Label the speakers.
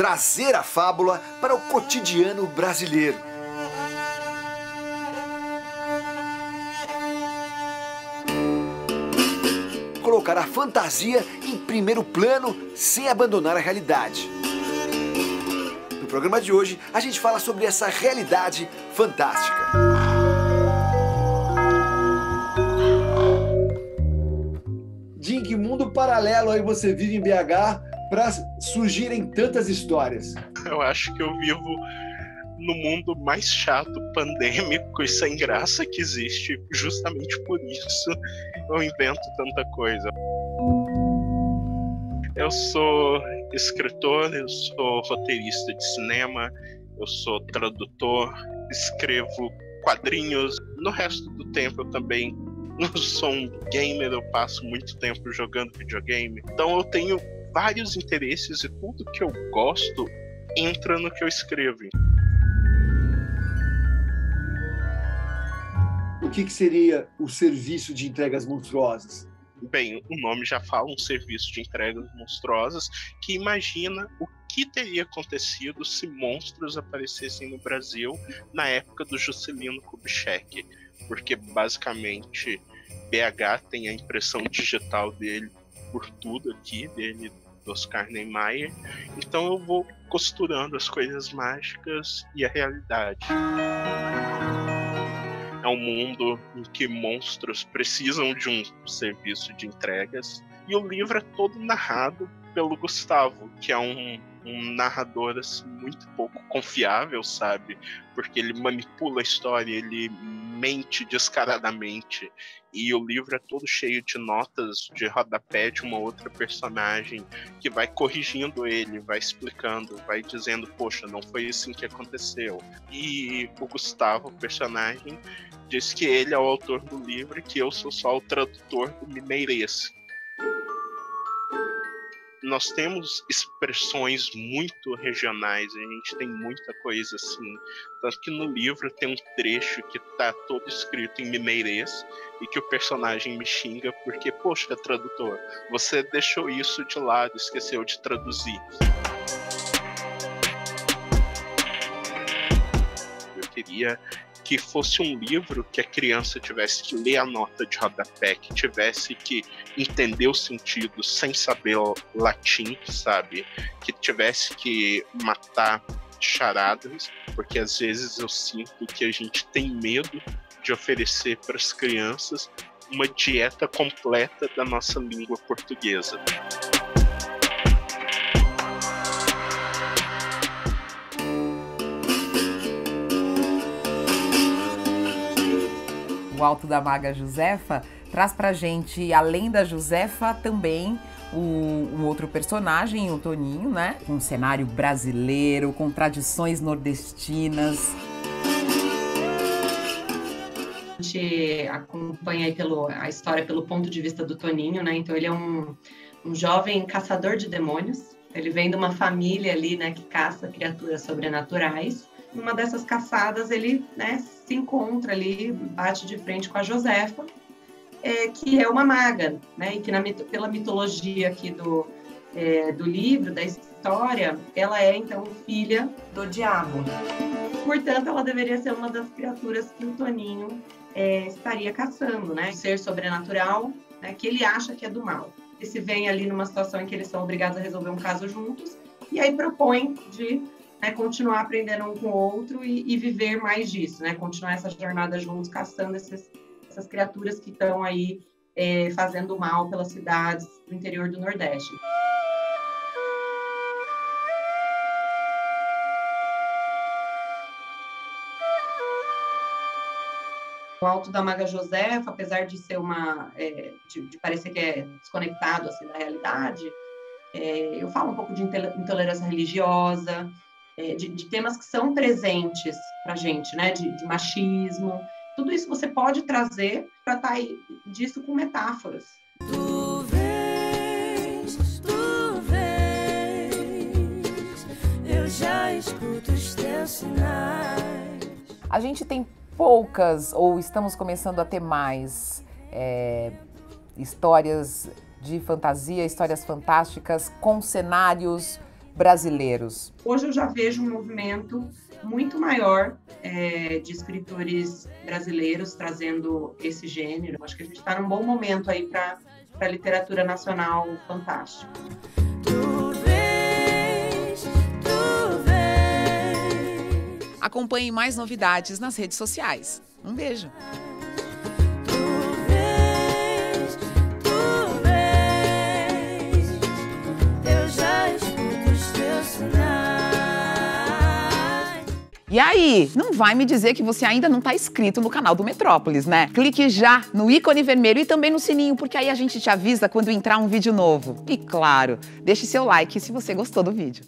Speaker 1: trazer a fábula para o cotidiano brasileiro. Colocar a fantasia em primeiro plano sem abandonar a realidade. No programa de hoje, a gente fala sobre essa realidade fantástica. Jim, que mundo paralelo aí você vive em BH para surgirem tantas histórias?
Speaker 2: Eu acho que eu vivo no mundo mais chato, pandêmico e sem graça que existe. Justamente por isso eu invento tanta coisa. Eu sou escritor, eu sou roteirista de cinema, eu sou tradutor, escrevo quadrinhos. No resto do tempo eu também não sou um gamer, eu passo muito tempo jogando videogame. Então eu tenho vários interesses e tudo que eu gosto entra no que eu escrevo.
Speaker 1: O que, que seria o serviço de entregas monstruosas?
Speaker 2: Bem, o nome já fala um serviço de entregas monstruosas que imagina o que teria acontecido se monstros aparecessem no Brasil na época do Juscelino Kubitschek, porque basicamente BH tem a impressão digital dele por tudo aqui, dele do Oscar Niemeyer. Então eu vou costurando as coisas mágicas e a realidade. É um mundo em que monstros precisam de um serviço de entregas. E o livro é todo narrado pelo Gustavo, que é um, um narrador assim, muito pouco confiável, sabe? Porque ele manipula a história, ele mente descaradamente. E o livro é todo cheio de notas de rodapé de uma outra personagem que vai corrigindo ele, vai explicando, vai dizendo: Poxa, não foi assim que aconteceu. E o Gustavo, o personagem, diz que ele é o autor do livro e que eu sou só o tradutor do mineirês nós temos expressões muito regionais, a gente tem muita coisa assim. Tanto que no livro tem um trecho que tá todo escrito em mineirês e que o personagem me xinga porque, poxa, tradutor, você deixou isso de lado, esqueceu de traduzir. Eu queria que fosse um livro que a criança tivesse que ler a nota de rodapé, que tivesse que entender o sentido sem saber latim, sabe? Que tivesse que matar charadas, porque às vezes eu sinto que a gente tem medo de oferecer para as crianças uma dieta completa da nossa língua portuguesa.
Speaker 3: O Alto da Maga Josefa, traz pra gente, além da Josefa, também o, outro personagem, o Toninho, né? Um cenário brasileiro, com tradições nordestinas.
Speaker 4: A gente acompanha pelo, a história pelo ponto de vista do Toninho, né? Então ele é um, um jovem caçador de demônios. Ele vem de uma família ali, né, que caça criaturas sobrenaturais numa dessas caçadas ele né, se encontra ali, bate de frente com a Josefa, é, que é uma maga, né, e que na, pela mitologia aqui do, é, do livro, da história, ela é então filha do diabo. Portanto, ela deveria ser uma das criaturas que o Toninho é, estaria caçando, né? Ser sobrenatural, né, que ele acha que é do mal. E se vem ali numa situação em que eles são obrigados a resolver um caso juntos, e aí propõe de né, continuar aprendendo um com o outro e, e, viver mais disso, né? Continuar essa jornada juntos, caçando esses, essas criaturas que estão aí é, fazendo mal pelas cidades do interior do Nordeste. O Alto da Maga Josefa, apesar de ser uma, é, de, de, parecer que é desconectado assim da realidade, é, eu falo um pouco de intolerância religiosa, é, de, de, temas que são presentes para a gente, né? De, de, machismo. Tudo isso você pode trazer para estar tá aí disso com metáforas. Tu vês, tu
Speaker 3: vês, eu já escuto os teus sinais. A gente tem poucas, ou estamos começando a ter mais, é, histórias de fantasia, histórias fantásticas com cenários brasileiros?
Speaker 4: Hoje eu já vejo um movimento muito maior é, de escritores brasileiros trazendo esse gênero. Acho que a gente está num bom momento aí para a literatura nacional fantástica.
Speaker 3: Acompanhe mais novidades nas redes sociais. Um beijo! E aí, não vai me dizer que você ainda não está inscrito no canal do Metrópolis, né? Clique já no ícone vermelho e também no sininho, porque aí a gente te avisa quando entrar um vídeo novo. E claro, deixe seu like se você gostou do vídeo.